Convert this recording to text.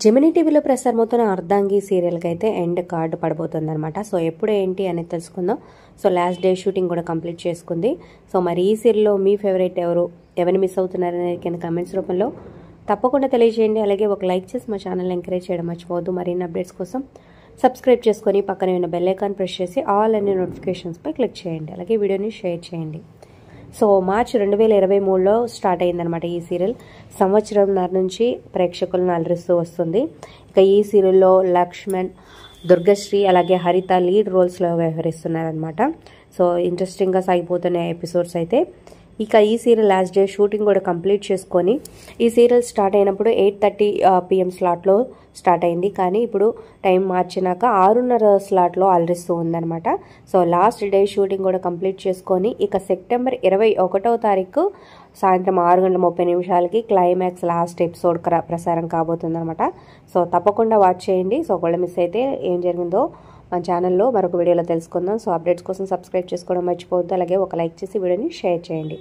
Gemini టీవీలో ప్రసారమవుతున్న అర్ధాంగి సీరియల్కి అయితే ఎండ్ కార్డు పడబోతుంది అనమాట సో ఎప్పుడు ఏంటి అనేది తెలుసుకుందాం. సో లాస్ట్ డే షూటింగ్ కూడా కంప్లీట్ చేసుకుంది. సో మరి ఈ సీరియల్లో మీ ఫేవరెట్ ఎవరు ఎవరిని మిస్ అవుతున్నారు అనేది కింద కమెంట్స్ రూపంలో తప్పకుండా తెలియజేయండి. అలాగే ఒక లైక్ చేసి మా ఛానల్ ఎంకరేజ్ చేయడం మర్చిపోవద్దు. మరిన్ని అప్డేట్స్ కోసం సబ్స్క్రైబ్ చేసుకొని పక్కనే ఉన్న బెల్ ఐకాన్ ప్రెస్ చేసి ఆల్ అన్ని నోటిఫికేషన్స్పై క్లిక్ చేయండి. అలాగే వీడియోని షేర్ చేయండి. సో మార్చ్ రెండు వేల ఇరవై మూడులో స్టార్ట్ అయిందనమాట ఈ సీరియల్. సంవత్సరంన్నర నుంచి ప్రేక్షకులను అలరిస్తూ వస్తుంది. ఇక ఈ సీరియల్లో లక్ష్మణ్ దుర్గశ్రీ అలాగే హరిత లీడ్ రోల్స్లో వ్యవహరిస్తున్నారనమాట సో ఇంట్రెస్టింగ్గా సాగిపోతున్న ఎపిసోడ్స్ అయితే ఇక ఈ సీరియల్ లాస్ట్ డే షూటింగ్ కూడా కంప్లీట్ చేసుకొని ఈ సీరియల్ స్టార్ట్ అయినప్పుడు ఎయిట్ థర్టీ పిఎం స్లాట్లో స్టార్ట్ అయింది. కానీ ఇప్పుడు టైం మార్చినాక ఆరున్నర స్లాట్లో అలరిస్తూ ఉందన్నమాట. సో లాస్ట్ డే షూటింగ్ కూడా కంప్లీట్ చేసుకొని ఇక సెప్టెంబర్ ఇరవై ఒకటో తారీఖు సాయంత్రం ఆరు గంటల ముప్పై నిమిషాలకి క్లైమాక్స్ లాస్ట్ ఎపిసోడ్ ప్రసారం కాబోతుందన్నమాట. సో తప్పకుండా వాచ్ చేయండి. సో ఒకవేళ మిస్ అయితే ఏం జరిగిందో మన ఛానల్లో మరొక వీడియోలో తెలుసుకుందాం. సో అప్డేట్స్ కోసం సబ్స్క్రైబ్ చేసుకోవడం మర్చిపోవద్దు. అలాగే ఒక లైక్ చేసి వీడియోని షేర్ చేయండి.